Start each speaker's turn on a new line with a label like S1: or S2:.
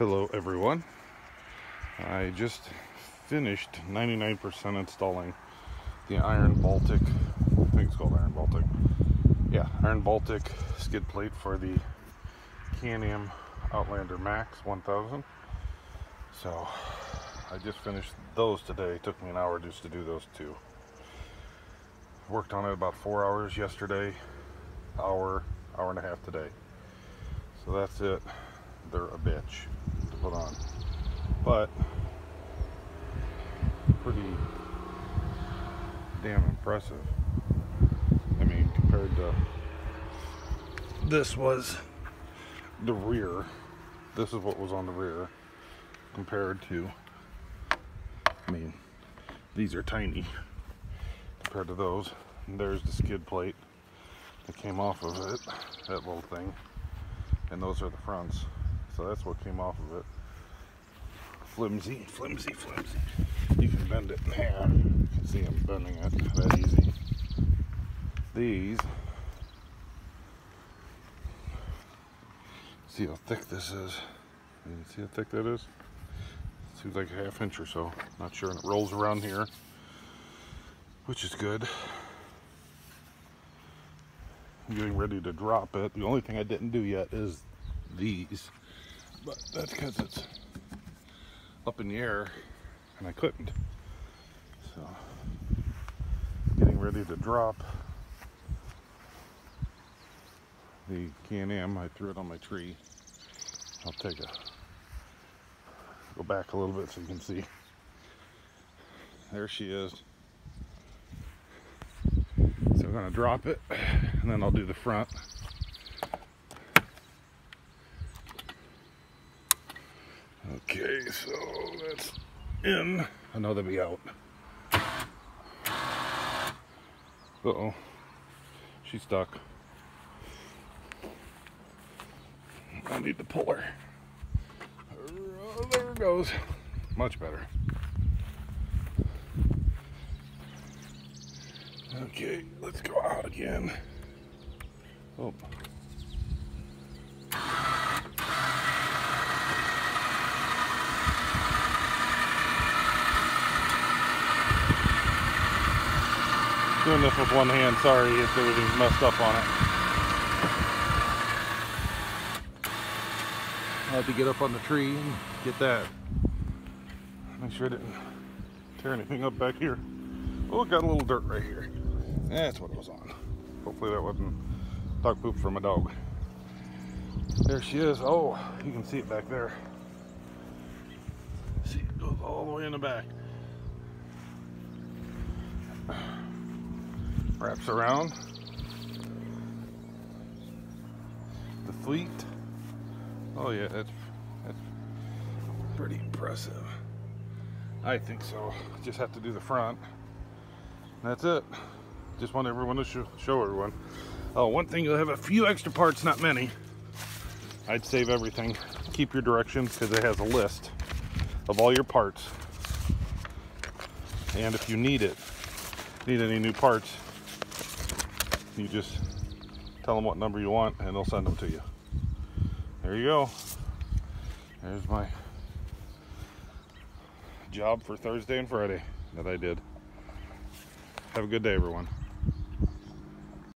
S1: Hello everyone. I just finished 99% installing the Iron Baltic, I think it's called Iron Baltic. Yeah, Iron Baltic skid plate for the Can-Am Outlander Max 1000. So I just finished those today. It took me an hour just to do those two. Worked on it about four hours yesterday, hour, hour and a half today. So that's it. They're a bitch put on. But pretty damn impressive. I mean, compared to this was the rear. This is what was on the rear compared to I mean, these are tiny compared to those. And there's the skid plate that came off of it, that little thing. And those are the fronts. So that's what came off of it. Flimsy, flimsy, flimsy. You can bend it in half. You can see I'm bending it that easy. These, see how thick this is. You see how thick that is? Seems like a half inch or so. Not sure. And it rolls around here, which is good. I'm getting ready to drop it. The only thing I didn't do yet is these, but that's because it's up in the air and I couldn't. So, getting ready to drop the Can-Am. I threw it on my tree. I'll take a go back a little bit so you can see. There she is. So I'm gonna drop it and then I'll do the front. Okay, so that's in. I know they'll be out. Uh-oh. She's stuck. I need to pull her. Oh, there it goes. Much better. Okay, let's go out again. Oh. Doing this with one hand, sorry if everything's messed up on it. I had to get up on the tree and get that. Make sure I didn't tear anything up back here. Oh, it got a little dirt right here. That's what it was on. Hopefully that wasn't dog poop from a dog. There she is. Oh, you can see it back there. See, it goes all the way in the back. Wraps around. The fleet. Oh yeah, that's, that's pretty impressive. I think so. Just have to do the front. That's it. Just want everyone to show, show everyone. Oh, one thing, you'll have a few extra parts, not many. I'd save everything. Keep your directions because it has a list of all your parts. And if you need it, need any new parts, you just tell them what number you want and they'll send them to you. There you go. There's my job for Thursday and Friday that I did. Have a good day, everyone.